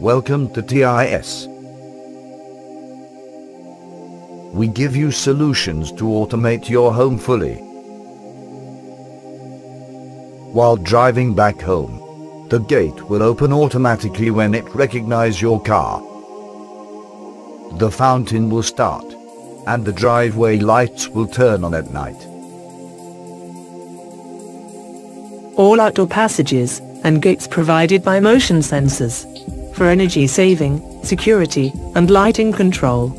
Welcome to TIS. We give you solutions to automate your home fully. While driving back home, the gate will open automatically when it recognizes your car. The fountain will start, and the driveway lights will turn on at night. All outdoor passages and gates provided by motion sensors for energy saving, security, and lighting control.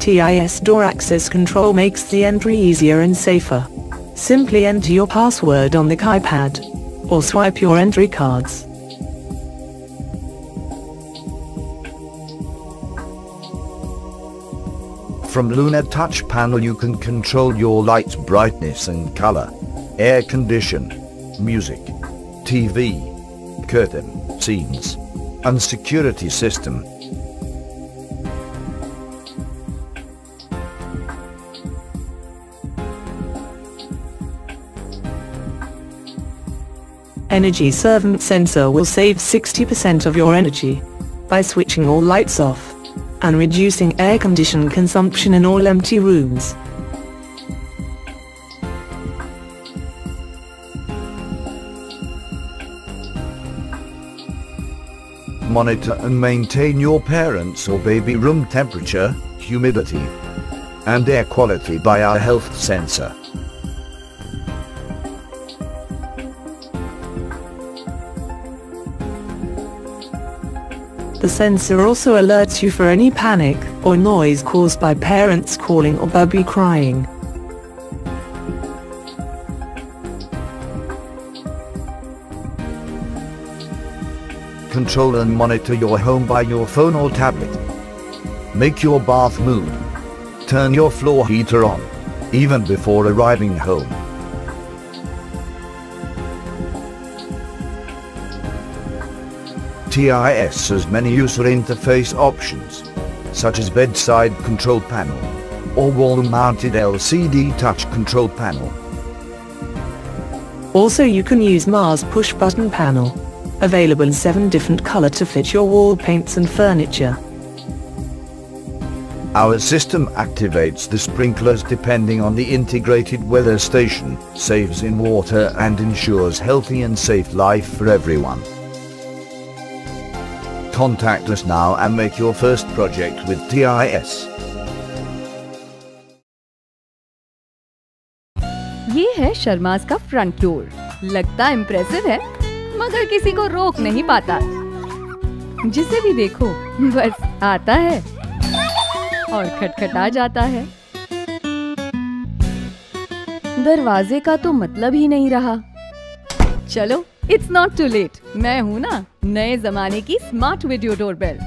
TIS door access control makes the entry easier and safer. Simply enter your password on the keypad or swipe your entry cards. From Luna Touch panel you can control your light's brightness and color, air condition, music, TV, curtain, scenes, and security system. Energy Servant sensor will save 60% of your energy by switching all lights off and reducing air condition consumption in all empty rooms. Monitor and maintain your parents' or baby room temperature, humidity, and air quality by our health sensor. The sensor also alerts you for any panic or noise caused by parents calling or baby crying. Control and monitor your home by your phone or tablet. Make your bath move. Turn your floor heater on, even before arriving home. TIS has many user interface options, such as bedside control panel or wall-mounted LCD touch control panel. Also you can use Mars push button panel, available in 7 different color to fit your wall paints and furniture. Our system activates the sprinklers depending on the integrated weather station, saves in water and ensures healthy and safe life for everyone. Contact us now and make your first project with TIS. ये है शर्मास का front door लगता impressive है मगर किसी को रोक नहीं पाता। जिसे भी देखो, बस आता है और खटखटा जाता है। दरवाजे का तो मतलब ही नहीं रहा। चलो इट्स नॉट टू लेट मैं हूँ ना, नए जमाने की स्मार्ट वीडियो डोरबेल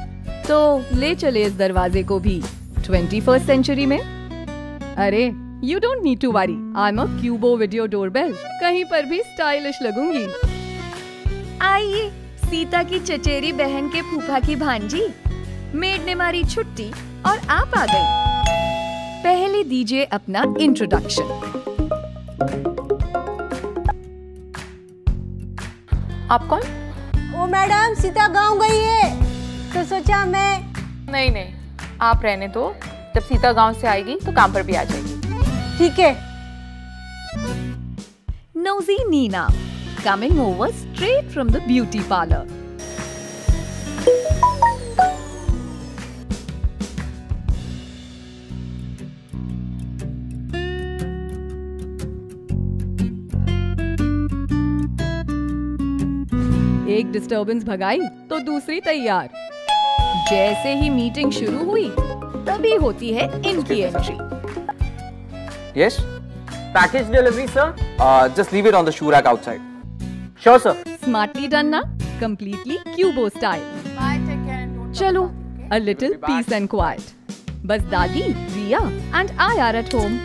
तो ले चले इस दरवाजे को भी ट्वेंटी फ़र्स्ट सेंचुरी में। अरे you don't need to worry I am a Qubo video doorbell कहीं पर भी स्टाइलिश लगूँगी। आइए सीता की चचेरी बहन के फूफा की भांजी। मेड ने मारी छुट्टी और आप आ गई पहले दीजिए अपना इंट्रोडक्शन आप कौन? ओ मैडम सीता गाँव गई है। तो सोचा मैं नहीं नहीं आप रहने दो। जब सीता गाँव से आएगी तो काम पर भी आ जाएगी। ठीक है। Nosy Nina, coming over straight from the beauty parlor. एक डिस्टर्बेंस भगाई तो दूसरी तैयार। जैसे ही मीटिंग शुरू हुई तभी होती है इनकी entry yes package delivery sir just leave it on the shoe rack outside sure sir smartly done ना कम्प्लीटली क्यूबो स्टाइल चलो a little peace and quiet बस दादी Riya and I are at home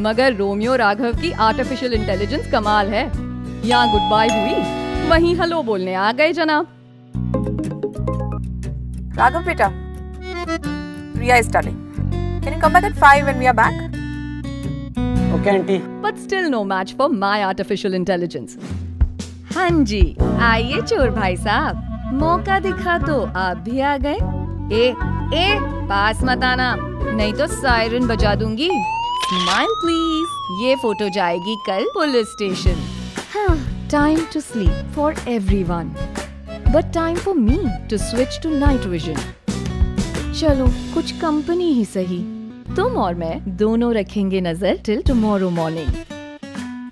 मगर Romeo Raghav की artificial intelligence कमाल है यहाँ good bye हुई वहीं हेलो बोलने आ गए जनाब राघव बेटा Riya is darling can you come back at 5 when we are back okay aunty but still no match for my artificial intelligence हाँ जी, आइए चोर भाई साहब। मौका दिखा तो आप भी आ गए। ए ए, पास मत आना, नहीं तो सायरन बजा दूँगी। स्माइल प्लीज़ ये फ़ोटो जाएगी कल पुलिस स्टेशन हाँ time to sleep for everyone but time for me to switch to night vision चलो, कुछ कंपनी ही सही। तुम और मैं दोनों रखेंगे नज़र till tomorrow morning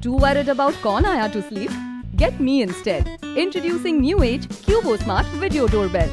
Too worried about कौन आया to sleep? Get me instead. Introducing new age Qubo Smart Video Doorbell.